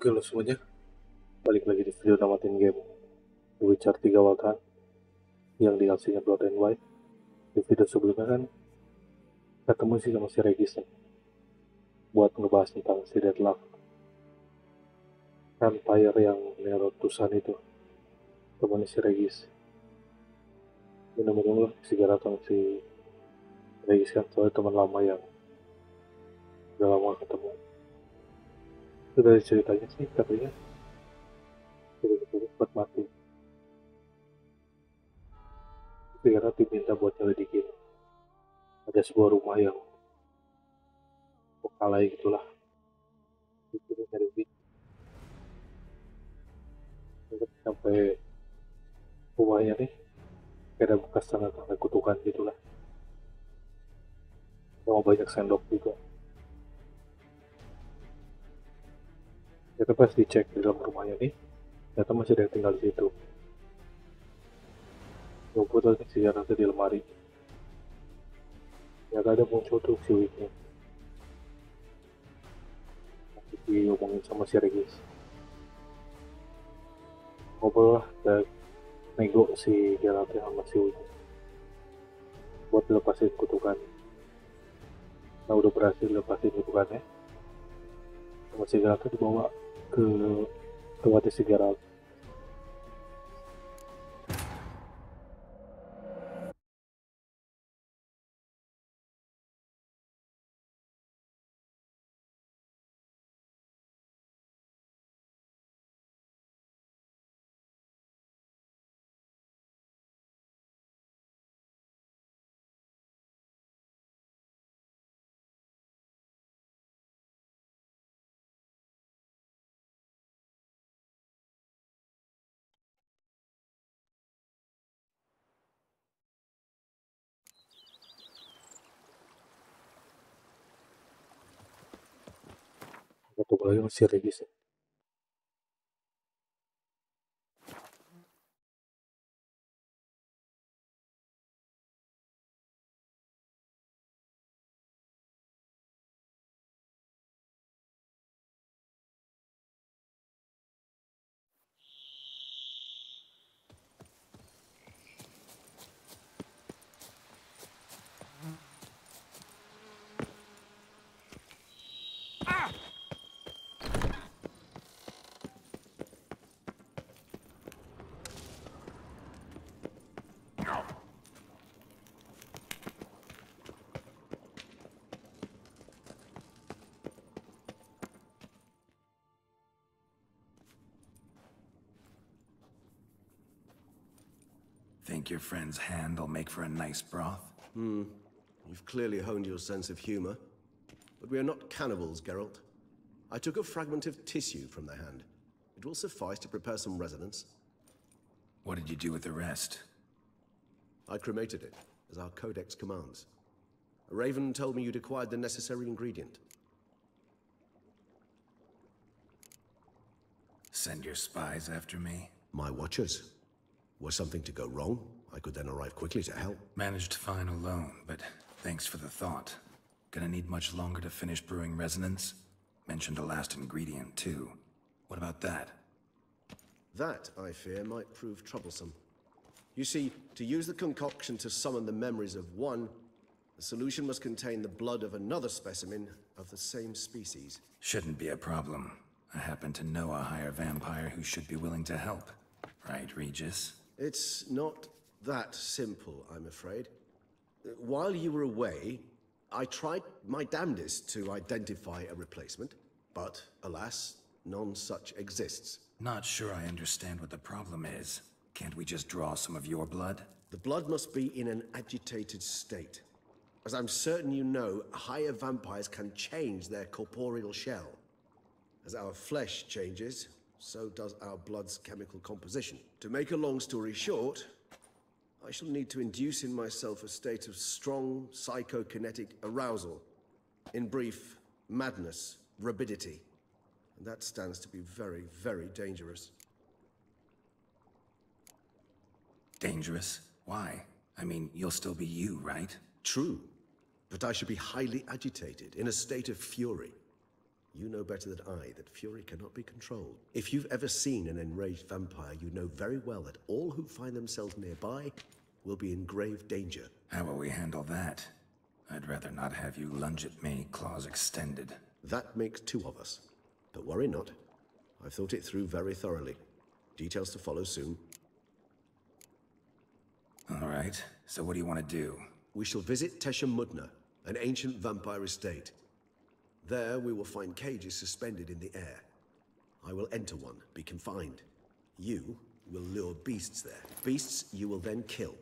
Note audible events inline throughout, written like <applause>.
Oke lo semuanya, balik lagi di video namatin game. The Witcher 3 Walkan yang DLC-nya Blood and White. Di video sebelumnya kan ketemu sih sama si Regis nih buat ngebahas tentang si Deadlock. Vampire yang Nerotusan itu temannya si Regis. Lah si Geralt sama si Regis kan soalnya teman lama yang udah lama ketemu itu dari ceritanya sih katanya buat mati. Karena diminta buat nyelidikin. Ada sebuah rumah yang Pokalai gitulah itu Terus sampai rumahnya nih ada bekas tanda-tanda kutukan gitulah. Sama banyak sendok juga ternyata pas dicek di dalam rumahnya nih ternyata masih ada yang tinggal di situ. Rumput lagi sih nanti di lemari. Ternyata ada muncul tuh si Witnya Nanti diomongin sama si Regis. Ngobrol lah dan nego si Geralt sama si Witnya buat lepasin kutukan. Nah udah berhasil lepasin kutukannya. Sama si Geralt tuh ke tempat Tuwati Sigarap. Ketemu lagi sama si Regis Think your friend's hand will make for a nice broth? Hmm. You've clearly honed your sense of humor. But we are not cannibals, Geralt. I took a fragment of tissue from the hand. It will suffice to prepare some resonance. What did you do with the rest? I cremated it, as our codex commands. A raven told me you'd acquired the necessary ingredient. Send your spies after me? My watchers. Were something to go wrong, I could then arrive quickly to help. Managed fine alone, but thanks for the thought. Gonna need much longer to finish brewing resonance? Mentioned a last ingredient, too. What about that? That, I fear, might prove troublesome. You see, to use the concoction to summon the memories of one, the solution must contain the blood of another specimen of the same species. Shouldn't be a problem. I happen to know a higher vampire who should be willing to help. Right, Regis? It's not that simple, I'm afraid. While you were away, I tried my damnedest to identify a replacement, but alas, none such exists. Not sure I understand what the problem is. Can't we just draw some of your blood? The blood must be in an agitated state. As I'm certain you know, higher vampires can change their corporeal shell. As our flesh changes, so does our blood's chemical composition. To make a long story short, I shall need to induce in myself a state of strong psychokinetic arousal. In brief, madness, rabidity. And that stands to be very, very dangerous. Dangerous? Why? I mean, you'll still be you, right? True, but I should be highly agitated, in a state of fury. You know better than I that fury cannot be controlled. If you've ever seen an enraged vampire, you know very well that all who find themselves nearby will be in grave danger. How will we handle that? I'd rather not have you lunge at me, claws extended. That makes two of us. But worry not. I've thought it through very thoroughly. Details to follow soon. All right, so what do you want to do? We shall visit Tesham Mutna, an ancient vampire estate. There we will find cages suspended in the air. I will enter one, be confined. You will lure beasts there. Beasts you will then kill.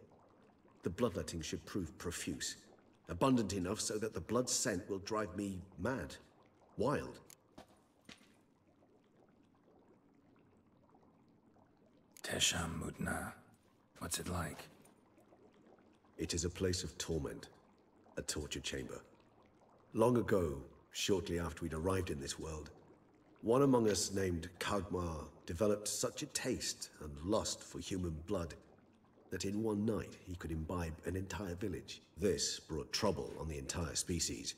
The bloodletting should prove profuse. Abundant enough so that the blood scent will drive me mad. Wild. Tesham Mutna. What's it like? It is a place of torment, a torture chamber. Long ago, shortly after we'd arrived in this world, one among us named Khagmar developed such a taste and lust for human blood that in one night he could imbibe an entire village. This brought trouble on the entire species.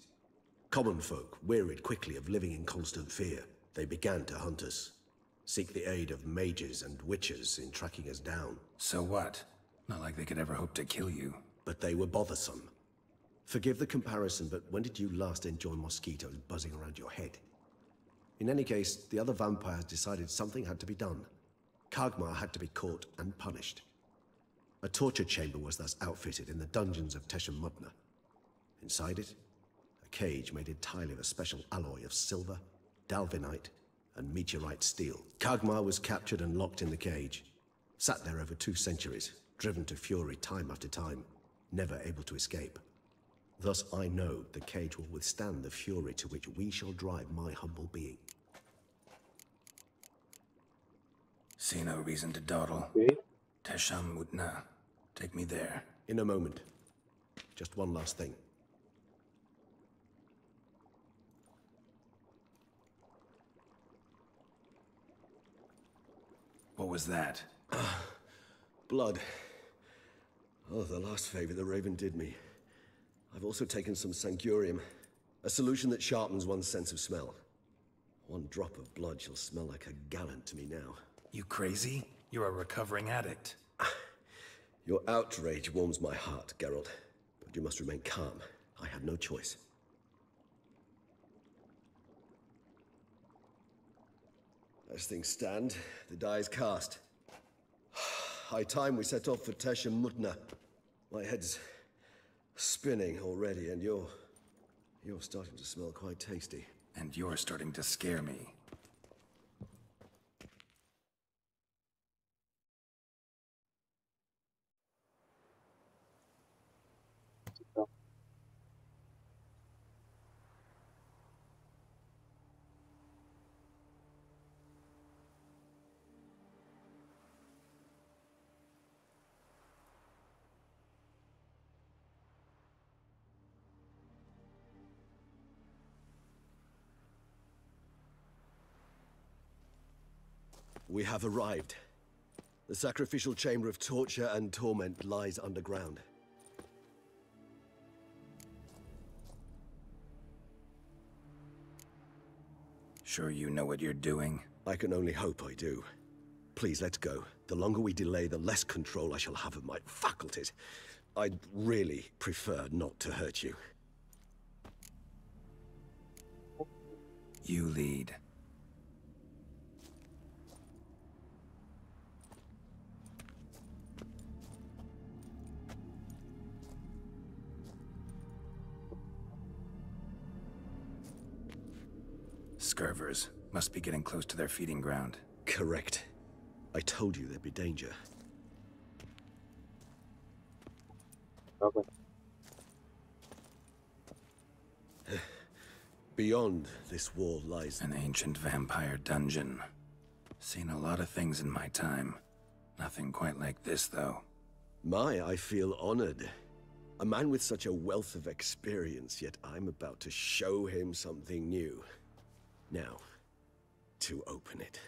Common folk wearied quickly of living in constant fear. They began to hunt us, seek the aid of mages and witches in tracking us down. So what? Not like they could ever hope to kill you. But they were bothersome. Forgive the comparison, but when did you last enjoy mosquitoes buzzing around your head? In any case, the other vampires decided something had to be done. Khagmar had to be caught and punished. A torture chamber was thus outfitted in the dungeons of Tesham Mutna. Inside it, a cage made entirely of a special alloy of silver, dalvinite, and meteorite steel. Khagmar was captured and locked in the cage. Sat there over two centuries, driven to fury time after time, never able to escape. Thus I know the cage will withstand the fury to which we shall drive my humble being. See no reason to dawdle. Okay. Tesham Mutna. Take me there. In a moment. Just one last thing. What was that? Ah, blood. Oh, the last favor the Raven did me. I've also taken some Sangurium, a solution that sharpens one's sense of smell. One drop of blood shall smell like a gallon to me now. You crazy? You're a recovering addict. <sighs> Your outrage warms my heart, Geralt. But you must remain calm. I had no choice. As things stand, the die is cast. <sighs> High time we set off for Tesham Mutna. My head's spinning already, and you're... You're starting to smell quite tasty. And you're starting to scare me. We have arrived. The sacrificial chamber of torture and torment lies underground. Sure you know what you're doing? I can only hope I do. Please, let's go. The longer we delay, the less control I shall have of my faculties. I'd really prefer not to hurt you. You lead. Scurvers. Must be getting close to their feeding ground. Correct. I told you there'd be danger. Okay. <sighs> Beyond this wall lies... An ancient vampire dungeon. Seen a lot of things in my time. Nothing quite like this, though. My, I feel honored. A man with such a wealth of experience, yet I'm about to show him something new. Now, to open it.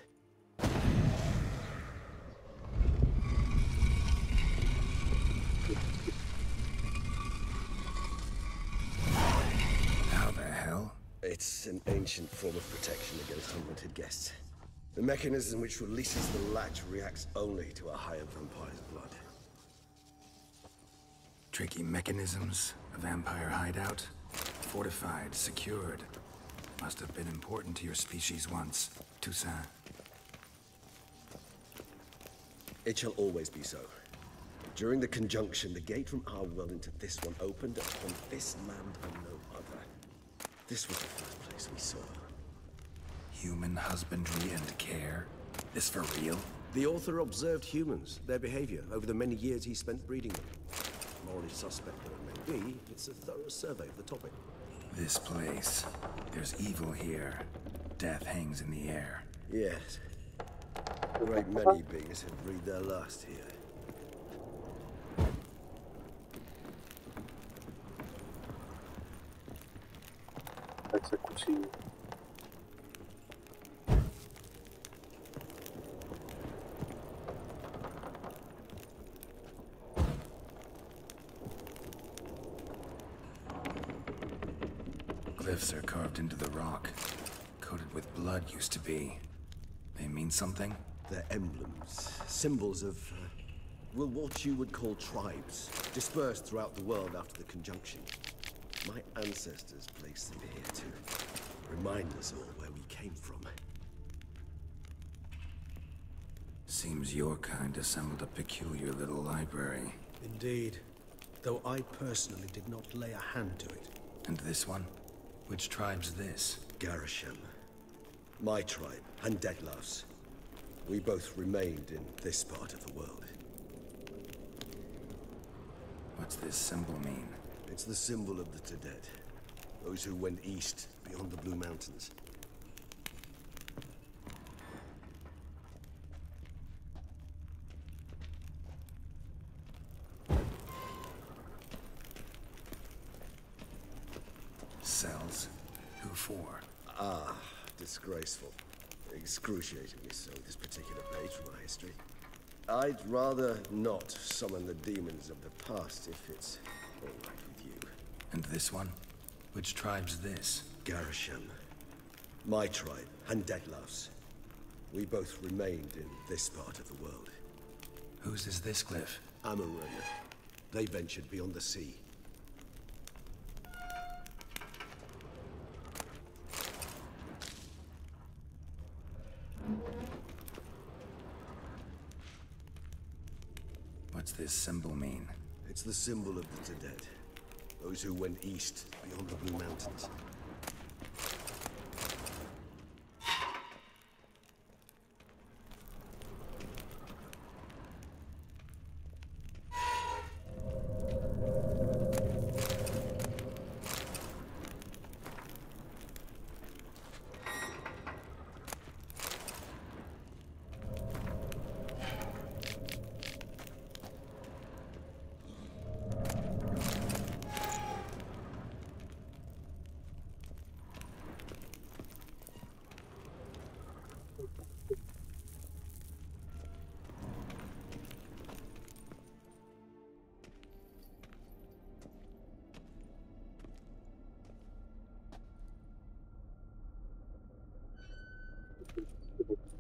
How the hell? It's an ancient form of protection against unwanted guests. The mechanism which releases the latch reacts only to a higher vampire's blood. Tricky mechanisms, a vampire hideout, fortified, secured. Must have been important to your species once, Toussaint. It shall always be so. During the conjunction, the gate from our world into this one opened upon this land and no other. This was the first place we saw. Human husbandry and care? This for real? The author observed humans, their behavior, over the many years he spent breeding them. Morally suspect though it may be, it's a thorough survey of the topic. This place. There's evil here. Death hangs in the air. Yes. A great many beings have breathed their last here. Exekucji. Glyphs are carved into the rock. Coated with blood used to be. They mean something? They're emblems, symbols of, uh, well, what you would call tribes, dispersed throughout the world after the conjunction. My ancestors placed them here to remind us all where we came from. Seems your kind assembled a peculiar little library. Indeed. Though I personally did not lay a hand to it. And this one? Which tribe's this? Garisham. My tribe, and Dettlaff's. We both remained in this part of the world. What's this symbol mean? It's the symbol of the Tedet. Those who went east, beyond the Blue Mountains. Cells? Who for? Ah, disgraceful. Excruciatingly so, this particular page from my history. I'd rather not summon the demons of the past if it's all right with you. And this one? Which tribe's this? Garisham. My tribe, and Dettlaff's. We both remained in this part of the world. Whose is this glyph? Amaruna. They ventured beyond the sea. What's this symbol mean? It's the symbol of the Tedet. Those who went east, beyond the Blue Mountains.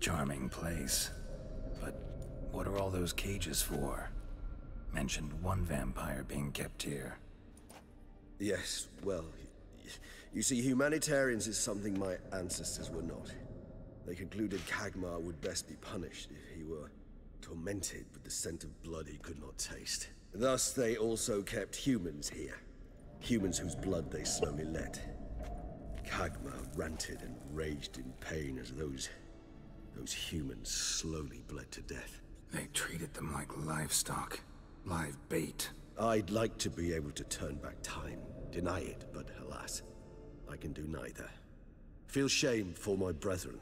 Charming place. But what are all those cages for? Mentioned one vampire being kept here. Yes, well, you see, humanitarians is something my ancestors were not. They concluded Khagmar would best be punished if he were tormented with the scent of blood he could not taste. Thus, they also kept humans here. Humans whose blood they slowly let. Khagmar ranted and raged in pain as those... those humans slowly bled to death. They treated them like livestock. Live bait. I'd like to be able to turn back time, deny it, but alas, I can do neither. Feel shame for my brethren.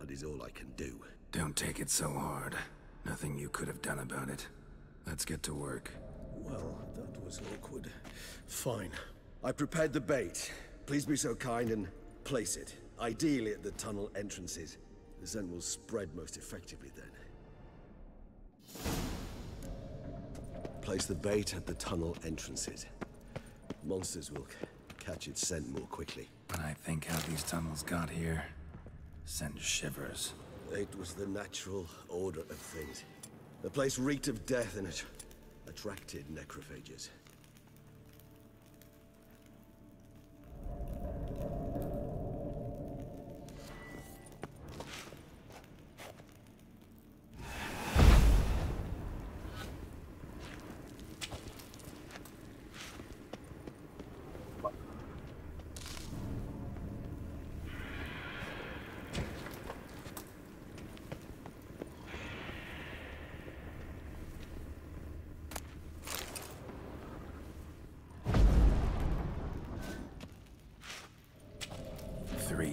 That is all I can do. Don't take it so hard. Nothing you could have done about it. Let's get to work. Well, that was awkward. Fine. I prepared the bait. Please be so kind and place it. Ideally at the tunnel entrances. The scent will spread most effectively then. Place the bait at the tunnel entrances. Monsters will catch its scent more quickly. When I think how these tunnels got here, sends shivers. It was the natural order of things. The place reeked of death and it attracted necrophages.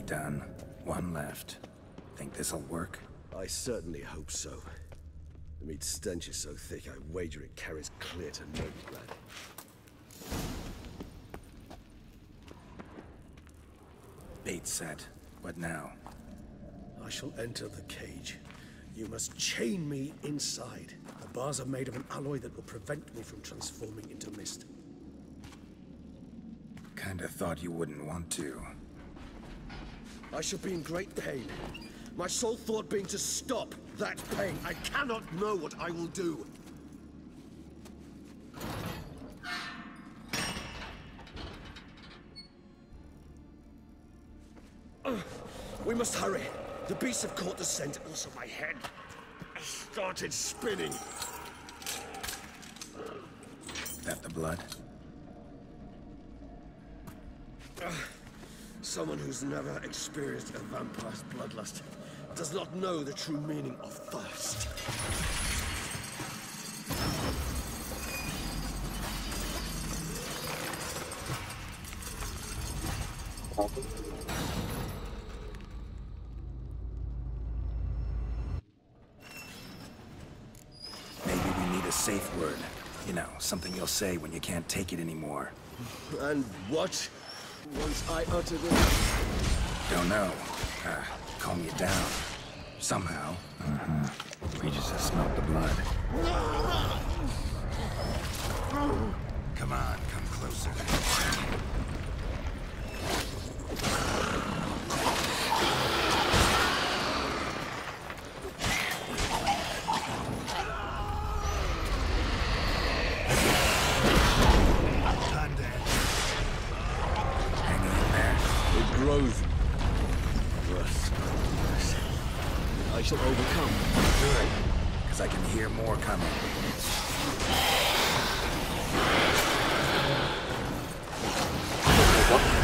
Done. One left. Think this'll work? I certainly hope so. The meat stench is so thick, I wager it carries clear to Novigrad. Bait set. What now? I shall enter the cage. You must chain me inside. The bars are made of an alloy that will prevent me from transforming into mist. Kinda thought you wouldn't want to. I shall be in great pain. My sole thought being to stop that pain. I cannot know what I will do. We must hurry. The beasts have caught the scent, also my head I started spinning. That the blood? Someone who's never experienced a vampire's bloodlust does not know the true meaning of thirst. Maybe we need a safe word. You know, something you'll say when you can't take it anymore. And what? Once I uttered it, Don't know. Uh, calm you down. Somehow. Mm-hmm. We just have smelled the blood. Come on, come closer. I shall overcome. Good. Because I can hear more coming. Hold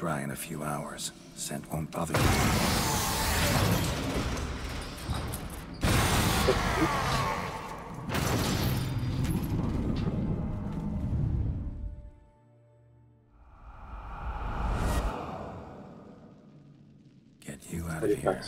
dry in a few hours. Scent won't bother you. Get you out of here.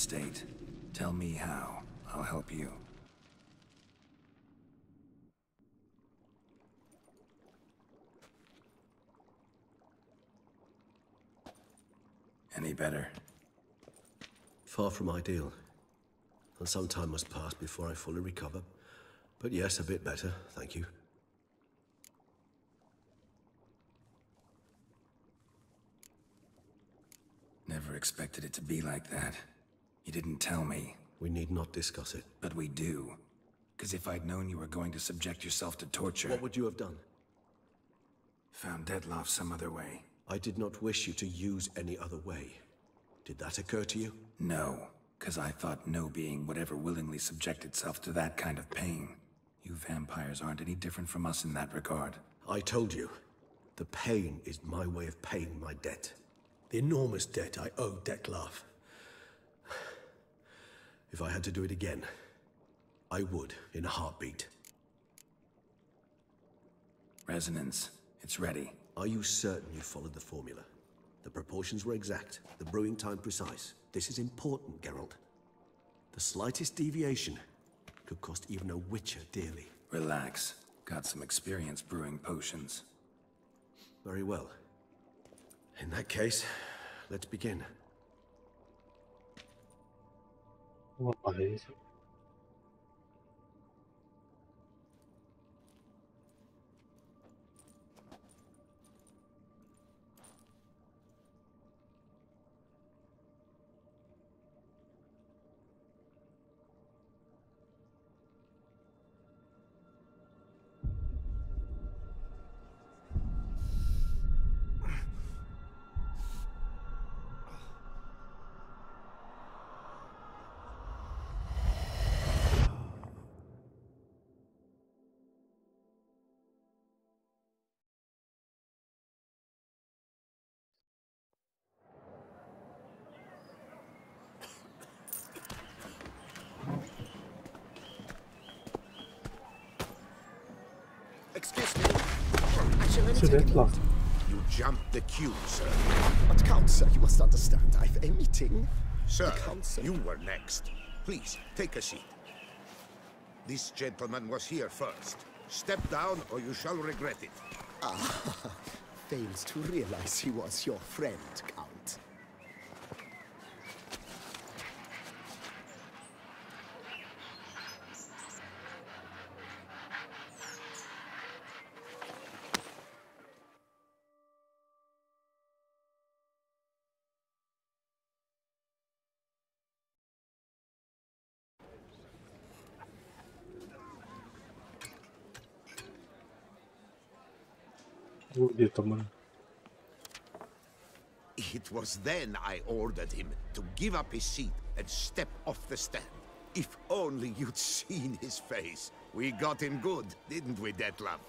estate. Tell me how. I'll help you. Any better? Far from ideal. And some time must pass before I fully recover. But yes, a bit better, thank you. Never expected it to be like that. You didn't tell me, We need not discuss it. but we do. Because if I'd known you were going to subject yourself to torture, What would you have done? found Dettlaff some other way. I did not wish you to use any other way. Did that occur to you? No, because I thought no being would ever willingly subject itself to that kind of pain. You vampires aren't any different from us in that regard. I told you. The pain is my way of paying my debt. The enormous debt I owe Dettlaff. If I had to do it again, I would in a heartbeat. Resonance, it's ready. Are you certain you followed the formula? The proportions were exact, the brewing time precise. This is important, Geralt. The slightest deviation could cost even a witcher dearly. Relax. Got some experience brewing potions. Very well. In that case, let's begin. uma vez. Action Si Dettlaff. You jumped the queue, sir. But Count, sir, you must understand. I've a meeting. Sir, council. you were next. Please, take a seat. This gentleman was here first. Step down or you shall regret it. Ah, <laughs> fails to realize he was your friend, Count. It was then I ordered him to give up his seat and step off the stand. If only you'd <laughs> seen his face. We got him good, didn't we, Dettlaff?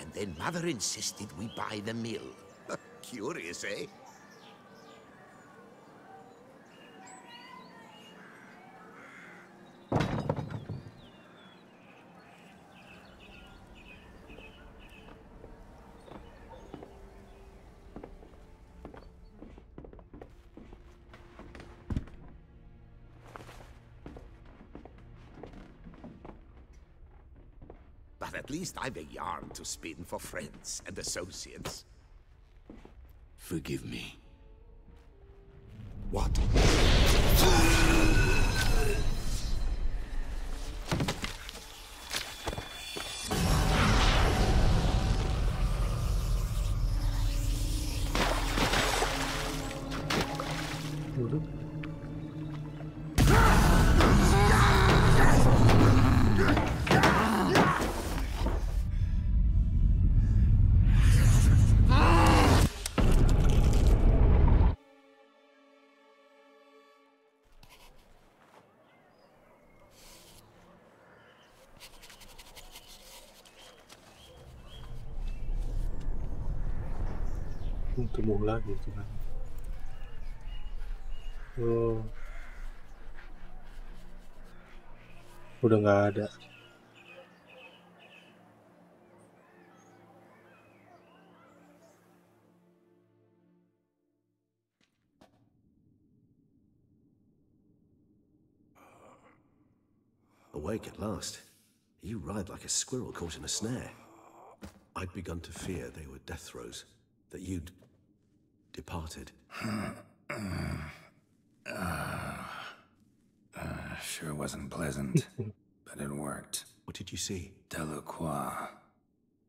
And then Mother insisted we buy the mill. <laughs> Curious, eh? Least I've a yarn to spin for friends and associates. Forgive me. Tumbuh lagi tuh kan. Oh. Udah nggak ada. awake at last. You ride like a squirrel caught in a snare. I'd begun to fear they were death throes, that you'd departed. <sighs> Sure wasn't pleasant, <laughs> but it worked. What did you see? Delacroix.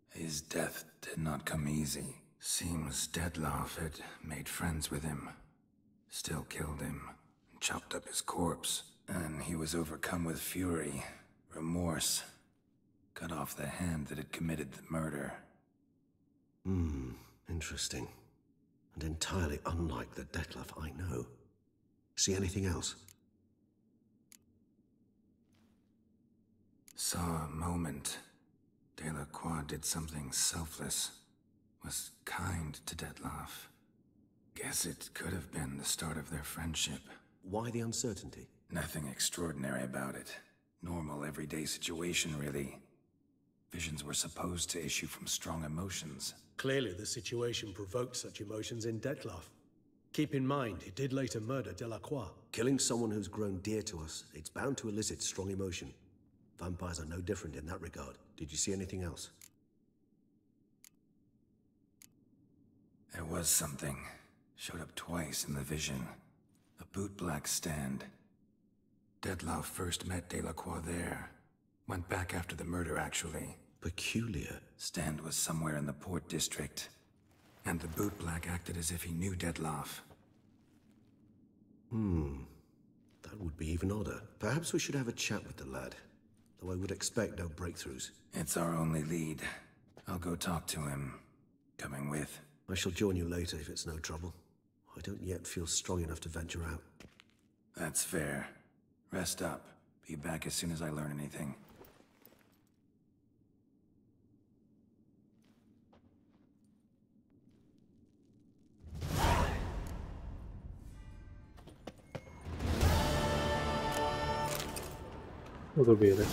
His death did not come easy. Seems Dettlaff had made friends with him. Still killed him, and chopped up his corpse. And he was overcome with fury, remorse. Cut off the hand that had committed the murder. Hmm, interesting. And entirely unlike the Dettlaff I know. See anything else? Saw a moment. Delacroix did something selfless. Was kind to Dettlaff. Guess it could have been the start of their friendship. Why the uncertainty? Nothing extraordinary about it. Normal, everyday situation, really. Visions were supposed to issue from strong emotions. Clearly, the situation provoked such emotions in Dettlaff. Keep in mind, he did later murder Delacroix. Killing someone who's grown dear to us, it's bound to elicit strong emotion. Vampires are no different in that regard. Did you see anything else? There was something. Showed up twice in the vision. A bootblack stand. Dettlaff first met Delacroix there. Went back after the murder, actually. Peculiar. Stand was somewhere in the port district. And the bootblack acted as if he knew Dettlaff. Hmm. That would be even odder. Perhaps we should have a chat with the lad. Though I would expect no breakthroughs. It's our only lead. I'll go talk to him. Coming with. I shall join you later if it's no trouble. I don't yet feel strong enough to venture out. That's fair. Rest up. Be back as soon as I learn anything. Udah beres.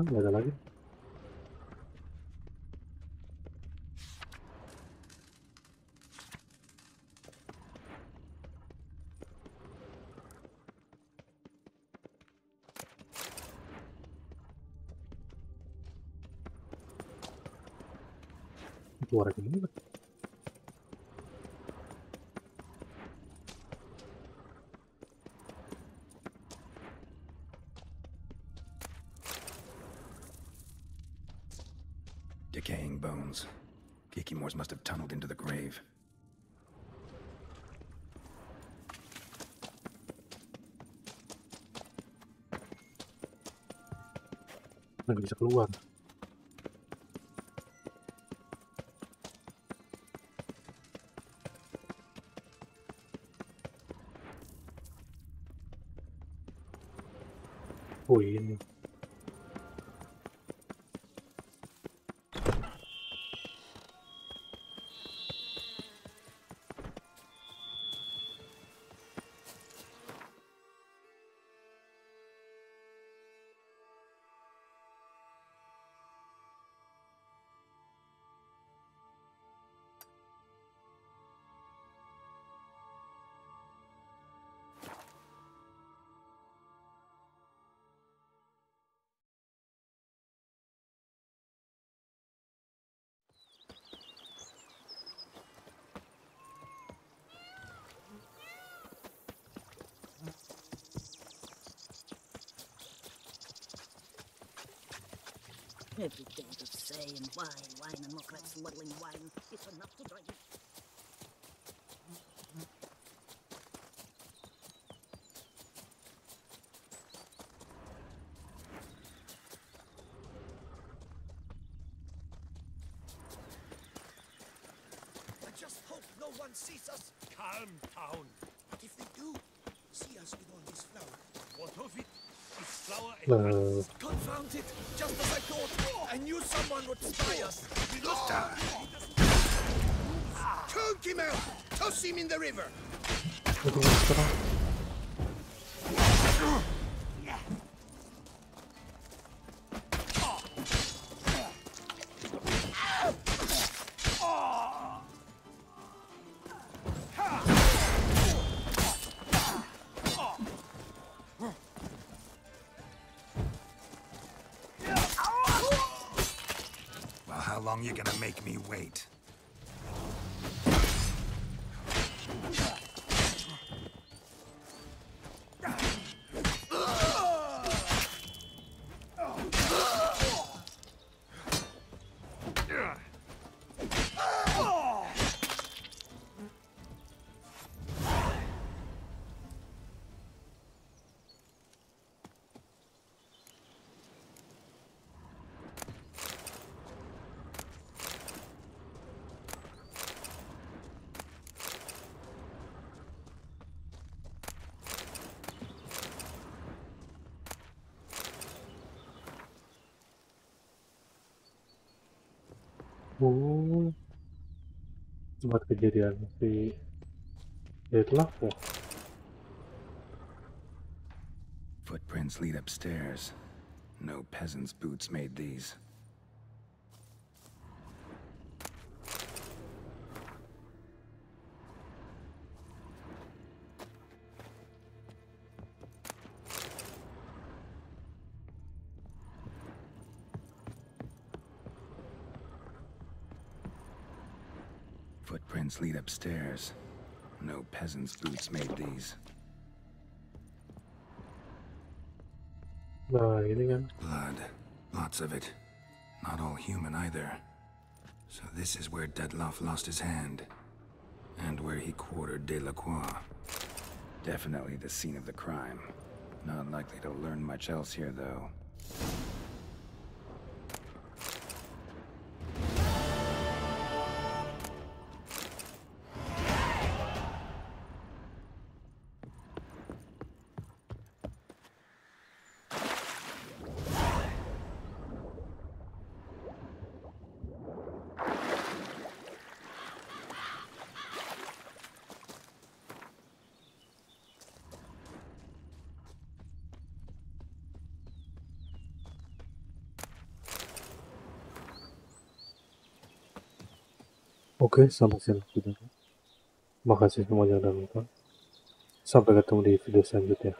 Ah, nggak ada lagi. Suara gini bisa keluar. Every day the same. Wine, wine, and look at that smuggling wine. It's enough to drive you. I just hope no one sees us. Calm down. What if they do? See us with all this flour. What of it? It's Confound it! Just as I thought! I knew someone would spy us! We lost her! Choke him out! Toss him in the river! Me wait? Oh Footprints lead upstairs. No peasant's boots made these. Upstairs. No peasant's boots made these. Uh, ini Blood. Lots of it. Not all human either. So this is where Dettlaff lost his hand. And where he quartered Delacroix. Definitely the scene of the crime. Not likely to learn much else here, though. Oke, sampai sini sudah. Makasih semuanya udah nonton. Sampai ketemu di video selanjutnya.